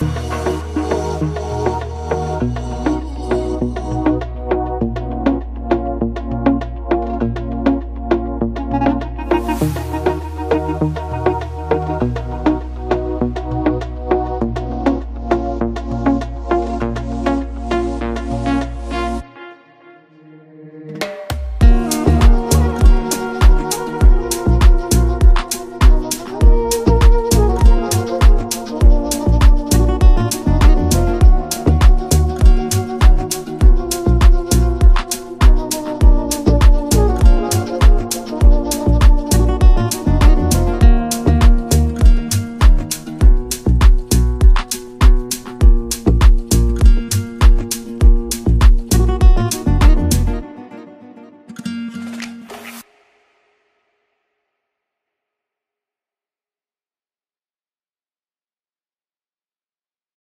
Bye.